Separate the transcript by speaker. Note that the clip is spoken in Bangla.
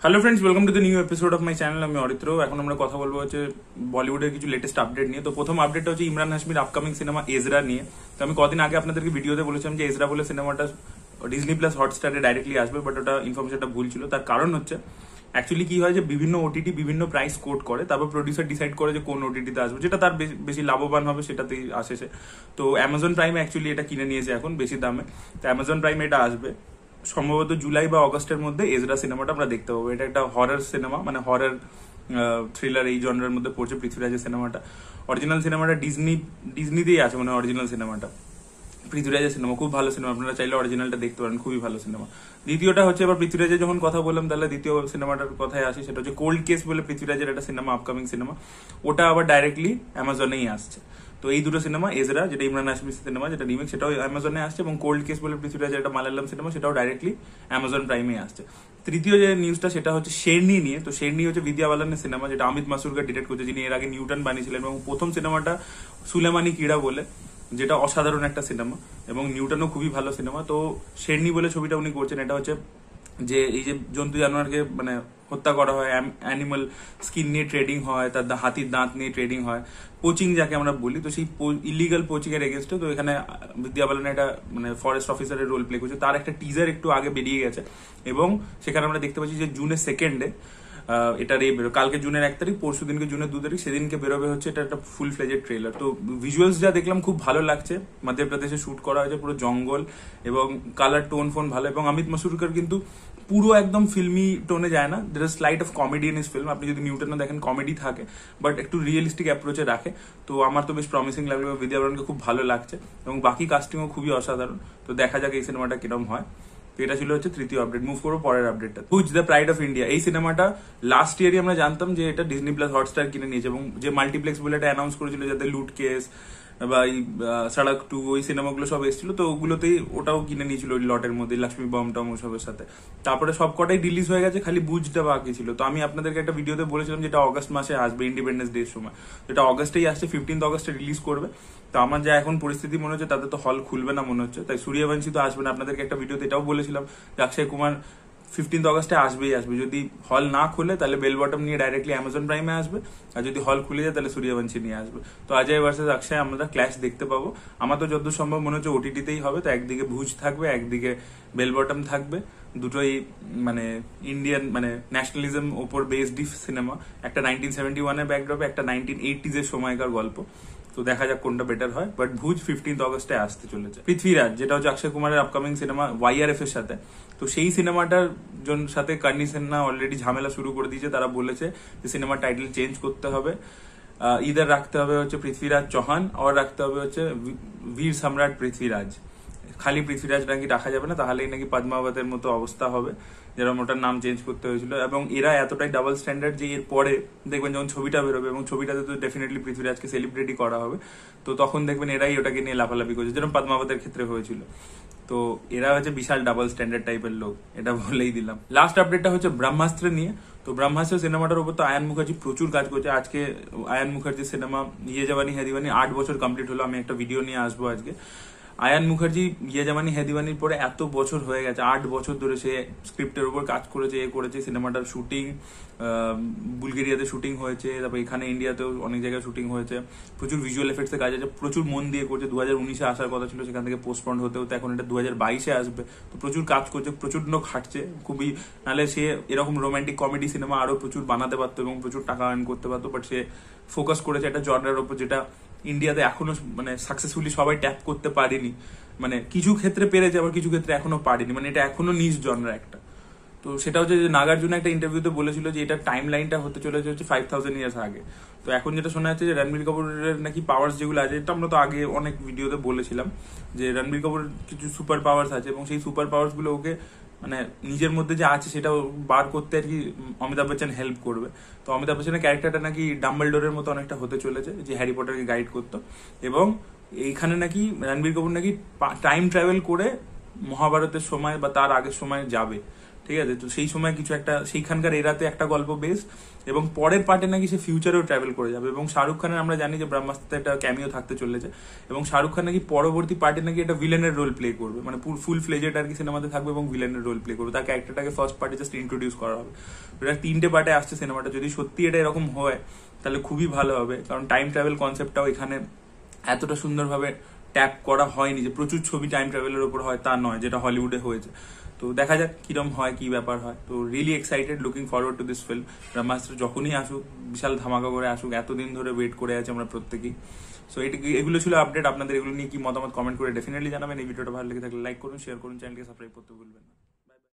Speaker 1: Hello friends welcome to the new episode of my channel আমি অরিত্র এখন আমরা কথা বলব হচ্ছে বলিউডের কিছু লেটেস্ট আপডেট নিয়ে। তো প্রথম আপডেটটা হচ্ছে ইমরান হাসমির আপকামিং সিনেমা এজরা নিয়ে। তো আমি কদিন আগে আপনাদেরকে ভিডিওতে বলেছিলাম যে এজরা বলে সিনেমাটা ডিজনি প্লাস হটস্টারে ডাইরেক্টলি আসবে বাট ওটা ইনফরমেশনটা ভুল ছিল। তার কারণ হচ্ছে অ্যাকচুয়ালি কি হয় যে বিভিন্ন ওটিটি বিভিন্ন প্রাইস কোড করে, তারপর প্রডিউসার ডিসাইড করে যে কোন ওটিটিতে আসবে। যেটা তার বেশি- লাভবান হবে, সেটাতেই আসে সে। তো অ্যামাজন প্রাইম অ্যাকচুয়ালি এটা কিনে নিয়েছে এখন, বেশি দামে। তো অ্যামাজন প্রাইম এটা আসবে। সম্ভবত জুলাই বা অগস্টের মধ্যে এজরা সিনেমাটা আমরা দেখতে পাবো। এটা একটা হরার সিনেমা মানে হরার থ্রিলার এই জনরের মধ্যে পড়ছে পৃথ্বীরাজের সিনেমাটা। অরিজিনাল সিনেমাটা ডিজনি ডিজনিতেই আছে মানে অরিজিনাল সিনেমাটা। পৃথ্বীরাজের সিনেমা, খুব ভালো সিনেমা। আপনারা চাইলে অরিজিনালটা দেখতে পারেন, খুবই ভালো সিনেমা। দ্বিতীয়টা হচ্ছে এবার পৃথ্বীরাজের যখন কথা বললাম, তাহলে দ্বিতীয় সিনেমাটার কথায় আসি, সেটা হচ্ছে কোল্ড কেস বলে পৃথ্বীরাজের একটা সিনেমা আপকামিং সিনেমা। ওটা আবার ডাইরেক্টলি অ্যামাজনেই আসছে। তো এই দুটো সিনেমা এজরা যেটা ইমরান হাসমির সিনেমা যেটা রিমেক সেটাও অ্যামাজনে আসছে, এবং কোল্ড কেস বলে পৃথ্বীরাজের একটা মালায়ালাম সিনেমা সেটাও ডাইরেক্টলি অ্যামাজন প্রাইমে আসছে। তৃতীয় যে নিউজটা সেটা হচ্ছে শেরনি নিয়ে। তো শেরনি হচ্ছে বিদ্যা বালানের সিনেমা যেটা অমিত মাসুরকে ডিরেক্ট করছে, যিনি এর আগে নিউটন বানিয়েছিলেন, এবং প্রথম সিনেমাটা সুলেমানি কিড়া বলে, যেটা অসাধারণ একটা সিনেমা এবং নিউটনও খুবই ভালো সিনেমা তো শেরনি বলে ছবিটা উনি করছেন, এটা হচ্ছে যে, এই যে জন্তু জানোয়ারকে মানে হত্যা করা হয় অ্যানিমাল স্কিন নিয়ে ট্রেডিং হয়, তার হাতির দাঁত নিয়ে ট্রেডিং হয়। পোচিং যাকে আমরা বলি, তো সেই ইলিগাল পোচিং এর এগেনস্টে তো এখানে বিদ্যা বালন একটা মানে ফরেস্ট অফিসারের রোল প্লে করছে। তার একটা টিজার একটু আগে বেরিয়ে গেছে। এবং সেখানে আমরা দেখতে পাচ্ছি যে জুনের সেকেন্ডে এটার এই কালকে জুনের এক তারিখ, পরশু দিনকে জুনের দু তারিখ, সেদিনকে বেরোবে হচ্ছে এটা একটা ফুল ফ্লেজের ট্রেলার তো ভিজুয়ালস যা দেখলাম খুব ভালো লাগছে। মধ্যপ্রদেশে শ্যুট করা হয়েছে, পুরো জঙ্গল এবং কালার টোন ফোন ভালো এবং অমিত মাসুরকার কিন্তু পুরো একদম ফিল্মি টোনে যায় না। There is slight of comedy in this film আপনি যদি নিউটনে দেখেন কমেডি থাকে বাট একটু রিয়েলিস্টিক অ্যাপ্রোচে রাখে। তো আমার তো বেশ প্রমিসিং লাগল এবং বিদ্যা বালনকে খুব ভালো লাগছে এবং বাকি কাস্টিংও খুবই অসাধারণ। তো দেখা যাক এই সিনেমাটা কিরম হয়। এটা ছিল হচ্ছে তৃতীয় আপডেট মুভ করব পরের আপডেটটা which the pride of India এই সিনেমাটা লাস্ট ইয়ারই আমরা জানতাম যে এটা ডিজনি প্লাস হটস্টার কিনে নিয়েছে এবং যে মাল্টিপ্লেক্স বলে এটা অ্যানাউন্স করেছিল যাতে লুট কেস বা এই সড়ক টু ওই সিনেমাগুলো সব এসেছিল, তো ওগুলোতেই ওটাও কিনে নিয়েছিল ওই লটের মধ্যে, লক্ষ্মী বম টম ওসবের সাথে। তারপরে সব কটাই রিলিজ হয়ে গেছে, খালি বুঝটা বাকি ছিল। তো আমি আপনাদেরকে একটা ভিডিওতে বলেছিলাম যেটা অগস্ট মাসে আসবে ইন্ডিপেন্ডেন্স ডে সময়। যেটা অগস্টেই আসছে ফিফটিন্থ অগস্টে রিলিজ করবে। তো আমার যা এখন পরিস্থিতি মনে হচ্ছে, তাতে তো হল খুলবে না মনে হচ্ছে। তাই সূর্যবংশী তো আসবে না। আপনাদেরকে একটা ভিডিওতে এটাও বলেছিলাম যে অক্ষয় কুমার ফিফটিন্থ অগস্টে আসবেই আসবে। যদি হল না খুলে, তাহলে বেল বটম নিয়ে ডাইরেক্টলি অ্যামাজন প্রাইমে আসবে। আর যদি হল খুলে যায়, তাহলে সূর্যবংশী নিয়ে আসবে। তো অজয় ভার্সেস অক্ষয় আমরা ক্ল্যাশ দেখতে পাবো। আমার তো যত সম্ভব মনে হচ্ছে ওটিটিতেই হবে। তো একদিকে ভুজ থাকবে, একদিকে বেল বটম থাকবে। দুটোই মানে ইন্ডিয়ান মানে ন্যাশনালিজম ওপর বেসড সিনেমা একটা নাইনটিন সেভেন্টি ওয়ানের ব্যাকড্রপে একটা নাইনটিন এইটিজ এর সময়কার গল্প। তো দেখা যাক কোনটা বেটার হয়। বাট ভুজ ফিফটিন্থ অগস্টে আসতে চলেছে। পৃথ্বীরাজ, যেটা হচ্ছে অক্ষয় কুমারের আপকামিং সিনেমা ওয়াইআরএফ এর সাথে। তো সেই সিনেমাটার সাথে কার্নি সিনহা অলরেডি ঝামেলা শুরু করে দিয়েছে। তারা বলেছে যে সিনেমার টাইটেল চেঞ্জ করতে হবে। ইদার রাখতে হবে হচ্ছে পৃথ্বীরাজ চৌহান আর রাখতে হবে হচ্ছে বীর সম্রাট পৃথ্বীরাজ। খালি পৃথ্বীরাজ নাকি রাখা যাবে না, তাহলেই নাকি পদ্মাবতের মতো অবস্থা হবে। যেরকম ওটার নাম চেঞ্জ করতে হয়েছিল। এবং এরা এতটাই ডাবল স্ট্যান্ডার্ড যে এর পরে দেখবেন যখন ছবিটা বেরোবে, এবং ছবিটাতে তো ডেফিনেটলি পৃথ্বীরাজকে সেলিব্রিটি করা হবে, তো তখন দেখবেন এরাই ওটাকে নিয়ে লাফালাফি করছে, যেরকম পদ্মাবতের ক্ষেত্রে হয়েছিল। তো এরা হচ্ছে বিশাল ডাবল স্ট্যান্ডার্ড টাইপের লোক, এটা বলেই দিলাম। লাস্ট আপডেটটা হচ্ছে ব্রহ্মাস্ত্র নিয়ে। তো ব্রহ্মাস্ত্র সিনেমাটার উপর তো আয়ান মুখার্জি প্রচুর কাজ করছে। আজকে আয়ান মুখার্জির সিনেমা নিয়ে ইয়ে জাবানি হ্যাদিবানি আট বছর কমপ্লিট হলো, আমি একটা ভিডিও নিয়ে আসব আজকে। আয়ান মুখার্জি ইয়ে জামানি হেদিবানির পরে এত বছর হয়ে গেছে, আট বছর ধরে সে স্ক্রিপ্টের উপর কাজ করেছে, এ করেছে, সিনেমাটার শুটিং বুলগেরিয়াতে শুটিং হয়েছে, তারপর এখানে ইন্ডিয়াতেও অনেক জায়গায় শুটিং হয়েছে, প্রচুর ভিজুয়াল এফেক্টস কাজ আছে, প্রচুর মন দিয়ে করছে দু হাজার উনিশে আসার কথা ছিল, সেখান থেকে পোস্টপন্ড হতে হতে, এখন এটা দু হাজার বাইশে আসবে, তো প্রচুর কাজ করছে, প্রচুর লোক খাটছে খুবই, নাহলে সে এরকম রোম্যান্টিক কমেডি সিনেমা আরও প্রচুর বানাতে পারতো এবং প্রচুর টাকা আর্ন করতে পারতো বাট সে ফোকাস করেছে একটা জর্নার উপর, যেটা ইন্ডিয়াতে এখনও মানে সাকসেসফুলি সবাই ট্যাপ করতে পারেনি। মানে কিছু ক্ষেত্রে পেরেছে, আবার কিছু ক্ষেত্রে এখনও পারেনি। মানে এটা এখনও নিজ জনরা একটা। তো সেটা হচ্ছে যে নাগার্জুন একটা ইন্টারভিউতে বলেছিল যে, এটা টাইম লাইনটা হতে চলেছে হচ্ছে ফাইভ থাউজেন্ড ইয়ার্স আগে। তো এখন যেটা শোনা যাচ্ছে যে রণবীর কাপুরের নাকি পাওয়ার্স যেগুলো আছে, এটা আমরা তো আগে অনেক ভিডিওতে বলেছিলাম যে রণবীর কাপুরের কিছু সুপার পাওয়ার্স আছে এবং সেই সুপার পাওয়ার্সগুলো ওকে মানে নিজের মধ্যে যে আছে সেটা বার করতে আর কি অমিতাভ বচ্চন হেল্প করবে। তো অমিতাভ বচ্চনের ক্যারেক্টারটা নাকি ডাম্বলডোরের মতো অনেকটা হতে চলেছে, যে হ্যারি পটারকে গাইড করতো। এবং এইখানে নাকি রণবীর কাপুর নাকি টাইম ট্রাভেল করে মহাভারতের সময় বা তার আগের সময় যাবে। ঠিক আছে? তো সেই সময় কিছু একটা, সেইখানকার এরাতে একটা গল্প বেস এবং পরের পার্টে নাকি সে ফিউচারেও ট্রাভেল করে যাবে। এবং শাহরুখ খানের আমরা জানি যে ব্রহ্মাস্ত্রে একটা ক্যামিও থাকতে চলেছে। এবং শাহরুখ খান নাকি পরবর্তী পার্টে নাকি একটা ভিলেনের রোল প্লে করবে। মানে ফুল ফ্লেজেড আর কি সিনেমাতে থাকবে এবং ভিলেনের রোল প্লে করবে। তার ক্যারেক্টারটাকে ফার্স্ট পার্টে জাস্ট ইন্ট্রোডিউস করা হবে। এটা তিনটে পার্টে আসছে সিনেমাটা যদি সত্যি এটা এরকম হয়, তাহলে খুবই ভালো হবে। কারণ টাইম ট্রাভেল কনসেপ্টটাও এখানে এতটা সুন্দরভাবে ট্যাপ করা হয়নি যে প্রচুর ছবি টাইম ট্রাভেলের উপর হয়, তা নয়, যেটা হলিউডে হয়েছে। তো দেখা যাক কিরম হয়, কি ব্যাপার হয়। তো really excited looking forward to this film Brahmastra যখনই আসুক, বিশাল ধামাকা করে আসুক, এতদিন ধরে ওয়েট করে আছে আমরা প্রত্যেকেই। সো এটা এগুলো ছিল আপডেট আপনাদের এগুলো নিয়ে কি মতামত কমেন্ট করে ডেফিনেটলি জানাবেন। এই ভিডিওটা ভালো লেগে থাকলে লাইক করুন শেয়ার করুন চ্যানেলকে সাবস্ক্রাইব করতে ভুলবেন না।